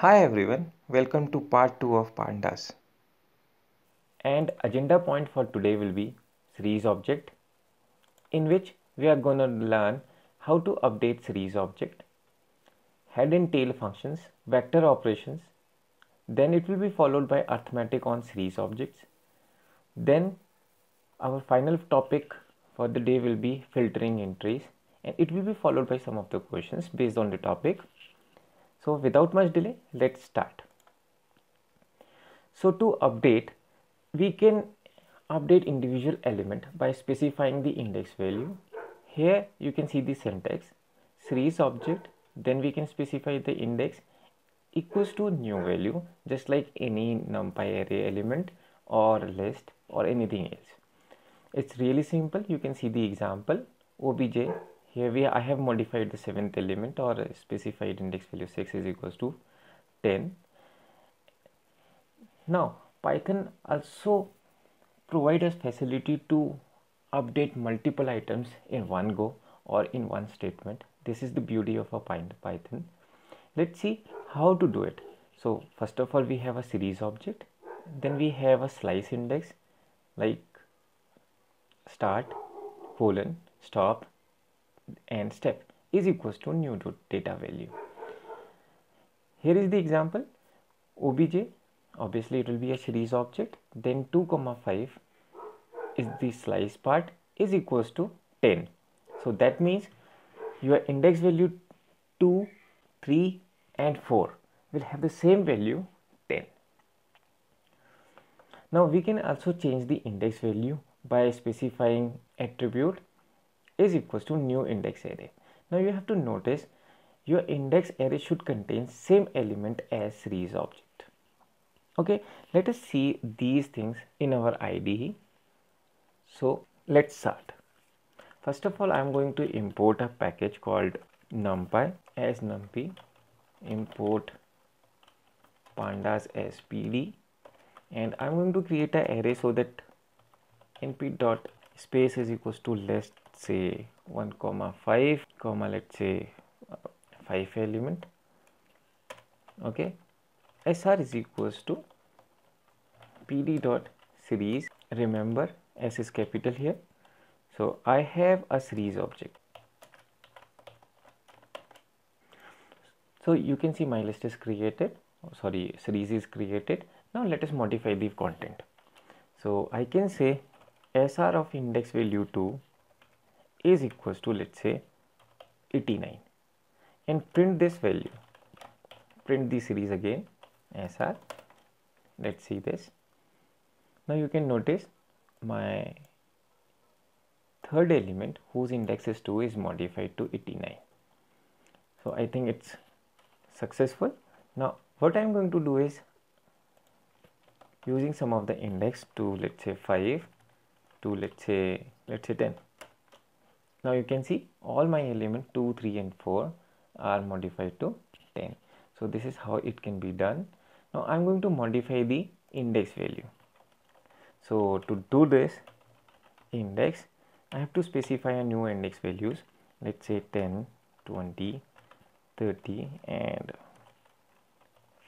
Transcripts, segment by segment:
Hi everyone, welcome to part 2 of Pandas. And agenda point for today will be series object in which we are going to learn how to update series object, head and tail functions, vector operations, then it will be followed by arithmetic on series objects. Then our final topic for the day will be filtering entries and it will be followed by some of the questions based on the topic. So without much delay, let's start. So to update, we can update individual element by specifying the index value. Here you can see the syntax series object then we can specify the index equals to new value just like any numpy array element or list or anything else. It's really simple. You can see the example obj here we I have modified the seventh element or specified index value 6 is equals to 10. Now Python also provide us facility to update multiple items in one go or in one statement. This is the beauty of a Python. Let's see how to do it. So first of all we have a series object then we have a slice index like start colon stop and step is equals to new data value. Here is the example. Obj obviously it will be a series object. Then 2 comma 5 is the slice part is equals to 10 so that means your index value 2 3 and 4 will have the same value 10 now we can also change the index value by specifying attribute is equals to new index array. Now you have to notice your index array should contain same element as series object. Okay let us see these things in our IDE so let's start. First of all I'm going to import a package called numpy as numpy import pandas as pd and I'm going to create an array so that np dot space is equals to let's say 1 comma 5 comma let's say uh, 5 element. Okay. Sr is equals to pd dot series. Remember s is capital here. So i have a series object. So you can see my list is created. Oh, sorry series is created. Now let us modify the content. So i can say sr of index value 2 is equals to let's say 89 and print this value. Print the series again sr let's see this. Now you can notice my third element whose index is 2 is modified to 89 so i think it's successful. Now what i'm going to do is using some of the index to let's say 5 to let's say let's say 10 now you can see all my element 2 3 and 4 are modified to 10 so this is how it can be done. Now i'm going to modify the index value. So to do this index i have to specify a new index values. Let's say 10 20 30 and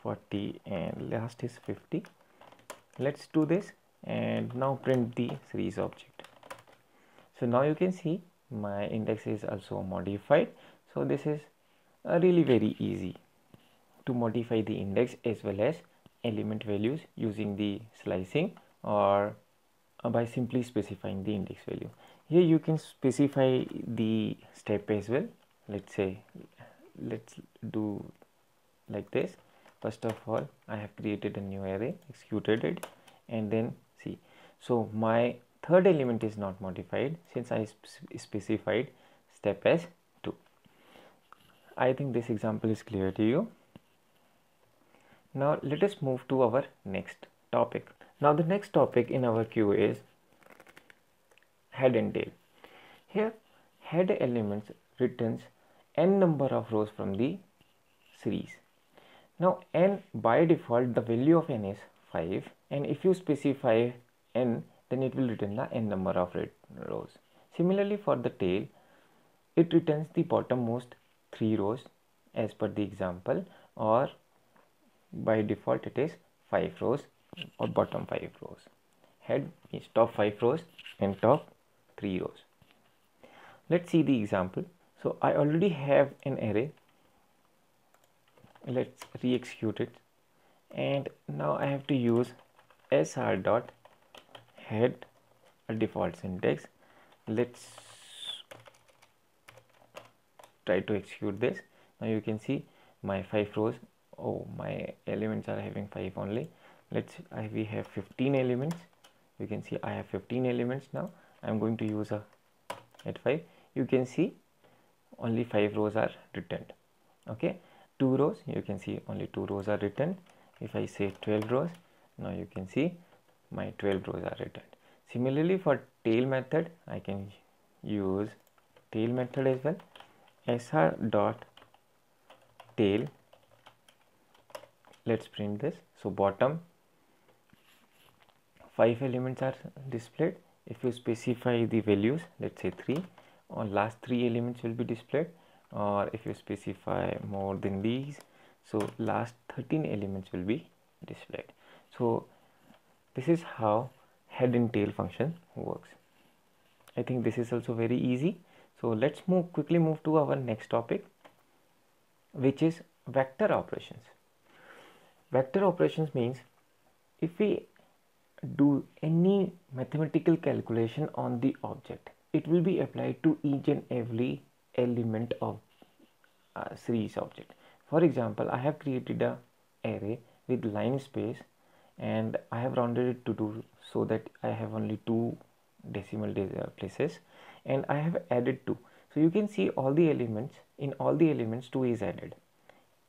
40 and last is 50 let's do this and now print the series object. So now you can see my index is also modified. So this is really very easy to modify the index as well as element values using the slicing or by simply specifying the index value. Here you can specify the step as well. Let's say let's do like this. First of all i have created a new array executed it and then see. So my third element is not modified since I specified step as 2. I think this example is clear to you. Now let us move to our next topic. Now the next topic in our queue is head and tail. Here head elements returns n number of rows from the series. Now n by default the value of n is 5 and if you specify n then it will return the n number of rows. Similarly for the tail, it returns the bottommost three rows as per the example or by default it is 5 rows or bottom 5 rows. Head is top 5 rows and top 3 rows. Let's see the example. So I already have an array. Let's re-execute it. And now I have to use sr dot head a default syntax. Let's try to execute this. Now you can see my five rows. Oh my elements are having five only. Let's I, we have 15 elements. You can see I have 15 elements now. I'm going to use a at 5 you can see only 5 rows are returned okay? 2 rows. You can see only 2 rows are returned if I say 12 rows now you can see my 12 rows are returned similarly for tail method I can use tail method as well. Sr dot tail. Let's print this. So bottom five elements are displayed. If you specify the values let's say three or last three elements will be displayed. Or if you specify more than these so last 13 elements will be displayed. So this is how head and tail function works. I think this is also very easy. So let's move quickly move to our next topic which is vector operations. Vector operations means if we do any mathematical calculation on the object it will be applied to each and every element of a series object. For example i have created a array with linspace and i have rounded it to two so that i have only two decimal uh, places and i have added two. So you can see all the elements in all the elements 2 is added.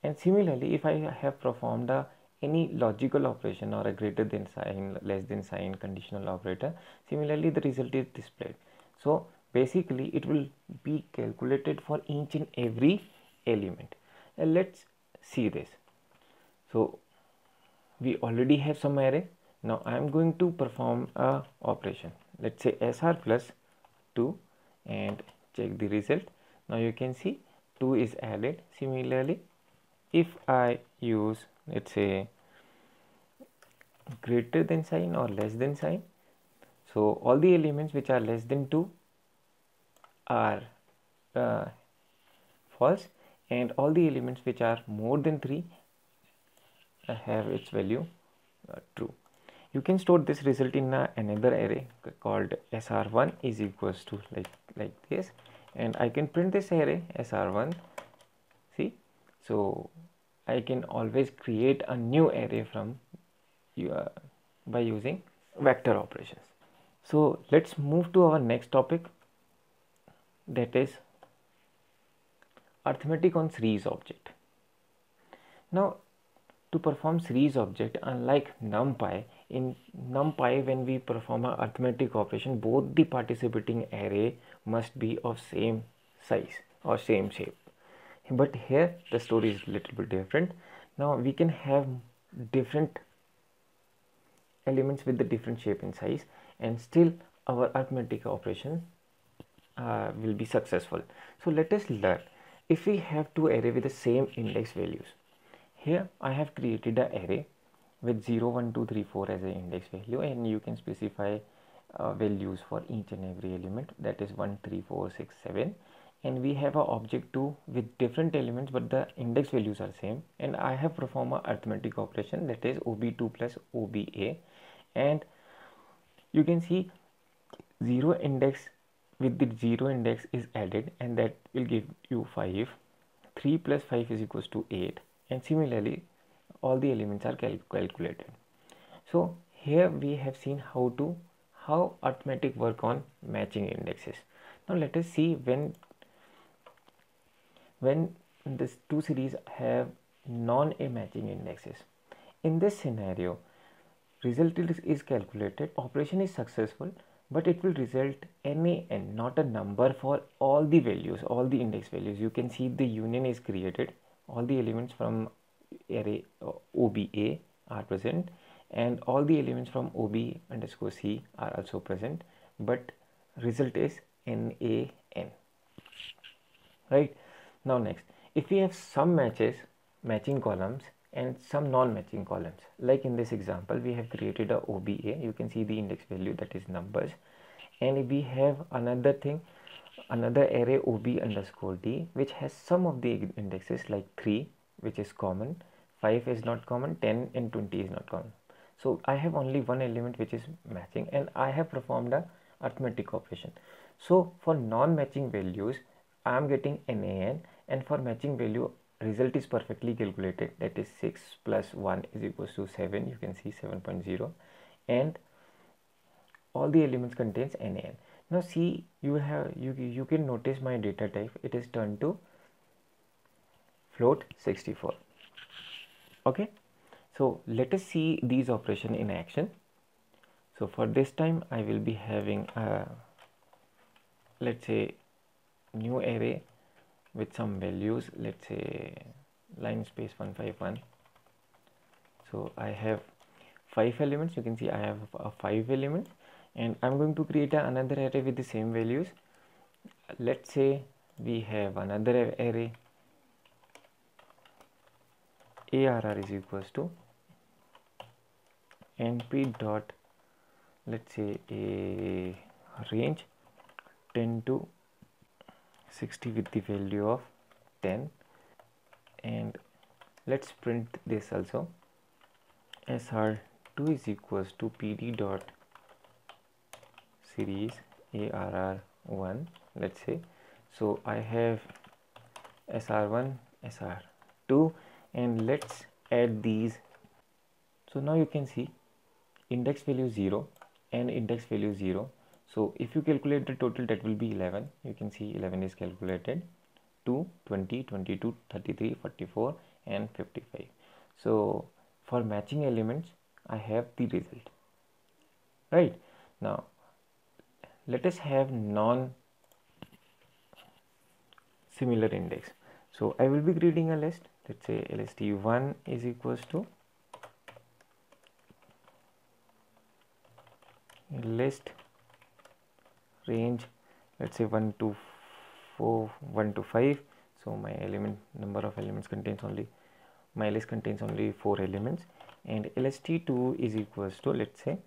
And similarly if i have performed a any logical operation or a greater than sign less than sign conditional operator similarly the result is displayed. So basically it will be calculated for each and every element. And let's see this. So we already have some array. Now i am going to perform a operation. Let's say sr plus 2 and check the result. Now you can see 2 is added. Similarly if i use let's say greater than sign or less than sign so all the elements which are less than 2 are uh, false and all the elements which are more than 3 uh, have its value? Uh, true. You can store this result in uh, another array called sr1 is equals to like like this. And i can print this array sr1 see? So I can always create a new array from uh, by using vector operations. So let's move to our next topic. That is arithmetic on series object. Now to perform series object unlike numpy in numpy when we perform a arithmetic operation both the participating array must be of same size or same shape. But here the story is a little bit different. Now we can have different elements with the different shape and size and still our arithmetic operation uh, will be successful. So let us learn. If we have two array with the same index values here i have created an array with 0 1 2 3 4 as an index value and you can specify uh, values for each and every element. That is 1 3 4 6 7 and we have a object 2 with different elements but the index values are same. And I have performed a arithmetic operation that is OB2 plus OBA and you can see 0 index with the 0 index is added and that will give you 5 3 plus 5 is equals to 8 and similarly all the elements are cal calculated so here we have seen how to how arithmetic work on matching indexes now let us see when when these two series have non-A matching indexes. In this scenario, result is calculated, operation is successful, but it will result NA and not a number for all the values, all the index values. You can see the union is created, all the elements from array uh, OBA are present and all the elements from OB underscore C are also present, but result is NAN, right? Now next, if we have some matches, matching columns and some non-matching columns like in this example we have created a OBA you can see the index value that is numbers. And we have another thing another array ob underscore d which has some of the indexes like 3 which is common 5 is not common 10 and 20 is not common. So i have only one element which is matching and i have performed a arithmetic operation. So for non-matching values i am getting nan and for matching value result is perfectly calculated. That is 6 plus 1 is equals to 7 you can see 7.0 and all the elements contains nan now see you have you you can notice my data type. It is turned to float 64 okay? So let us see these operation in action. So for this time i will be having a let's say new array with some values. Let's say linspace 151 so i have five elements. You can see i have a five elements and I'm going to create another array with the same values. Let's say we have another array. Arr is equals to np dot let's say a range 10 to 60 with the value of 10 and let's print this also. Sr2 is equals to pd dot series ARR1 let's say. So I have SR1 SR2 and let's add these. So now you can see index value 0 and index value 0 so if you calculate the total that will be 11 you can see 11 is calculated. 2 20 22 33 44 and 55 so for matching elements I have the result. Right? Now let us have non similar index. So I will be creating a list. Let's say lst1 is equals to list range. Let's say 1 to 4 1 to 5 so my element number of elements contains only my list contains only four elements. And lst2 is equals to let's say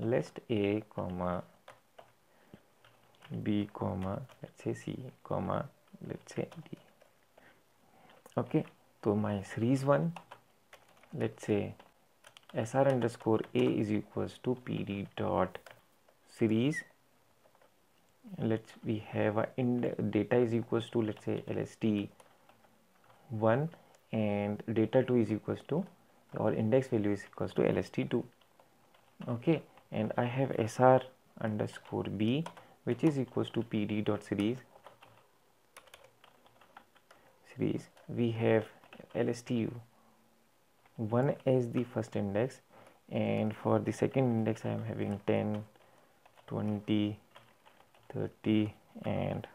list a comma b comma let's say c comma let's say d. Okay so my series one let's say sr underscore a is equals to pd dot series. Let's we have a in data is equals to let's say lst 1 and data 2 is equals to or index value is equals to lst 2 okay and I have sr underscore b which is equals to pd dot series. Series we have lstu 1 as the first index and for the second index I am having 10 20 30 and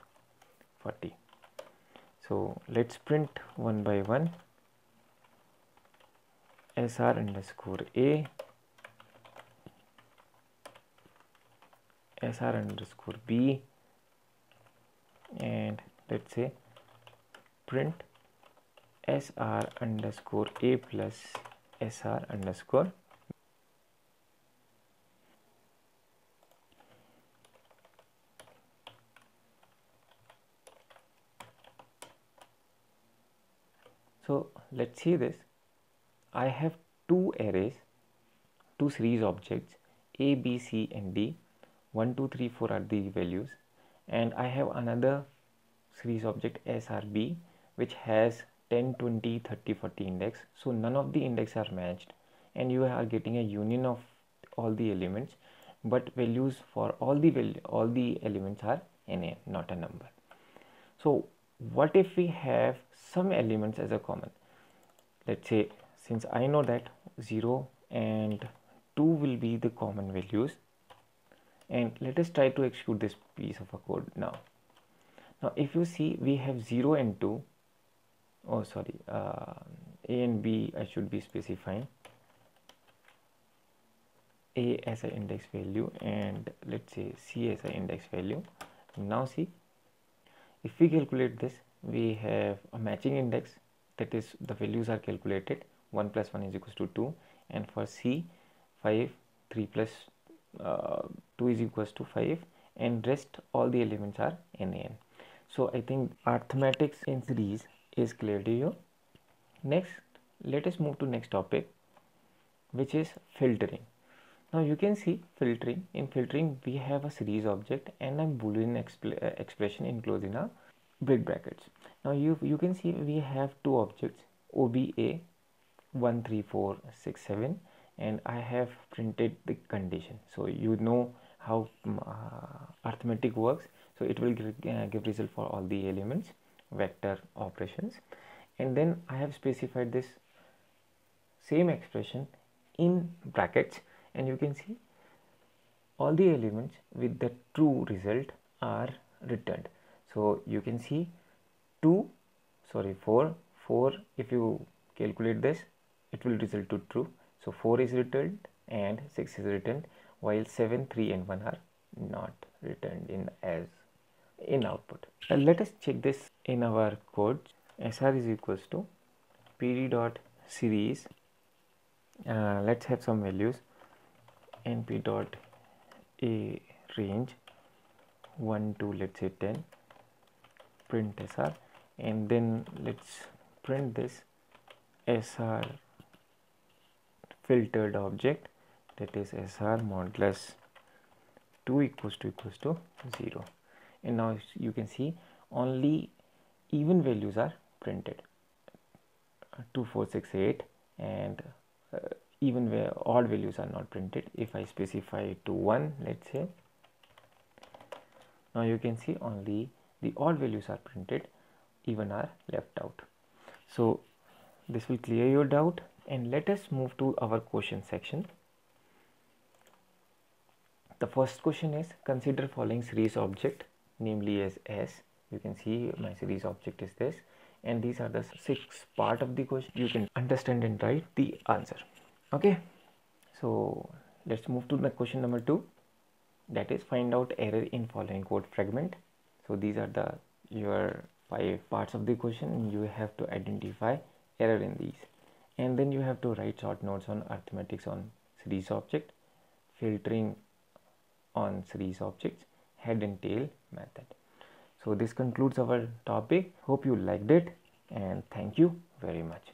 40 so let's print one by one. Sr underscore a sr underscore b. And let's say print sr underscore a plus sr underscore so let's see this. I have two arrays two series objects a b c and d 1 2 3 4 are the values. And I have another series object SRB which has 10 20 30 40 index. So none of the index are matched. And you are getting a union of all the elements. But values for all the all the elements are na not a number. So what if we have some elements as a common? Let's say since I know that 0 and 2 will be the common values and let us try to execute this piece of a code now. Now if you see we have 0 and 2 oh sorry uh, a and b i should be specifying. A as an index value and let's say c as an index value. Now see if we calculate this we have a matching index. That is the values are calculated. 1 plus 1 is equals to 2 and for C 5 3 plus, uh, 2 is equals to 5 and rest all the elements are NaN. So I think arithmetics in series is clear to you. Next let us move to next topic which is filtering. Now you can see filtering. In filtering we have a series object and a boolean expl uh, expression enclosed in a break brackets. Now you, you can see we have two objects OBA 13467 and I have printed the condition. So you know how um, uh, arithmetic works. So it will give, uh, give result for all the elements vector operations. And then I have specified this same expression in brackets. And you can see all the elements with the true result are returned. So you can see 2 sorry 4 4 if you calculate this it will result to true. So 4 is returned and 6 is returned while 7 3 and 1 are not returned in as in output. Uh, let us check this in our code. Sr is equals to pd dot series. Uh, let's have some values. Np dot a range. 1 to let's say 10 print sr and then let's print this sr filtered object that is sr modulus 2 equals to equals to 0 and now you can see only even values are printed. 2468 and uh, even where odd values are not printed. If I specify to 1 let's say now you can see only the odd values are printed even are left out. So this will clear your doubt and let us move to our question section the first question is consider following series object namely as s. You can see my series object is this. And these are the six part of the question. You can understand and write the answer. Okay? So let's move to the question number two. That is find out error in following code fragment. So these are the your five parts of the question. You have to identify error in these. And then you have to write short notes on arithmetics on series object filtering on series objects head and tail method. So this concludes our topic. Hope you liked it and thank you very much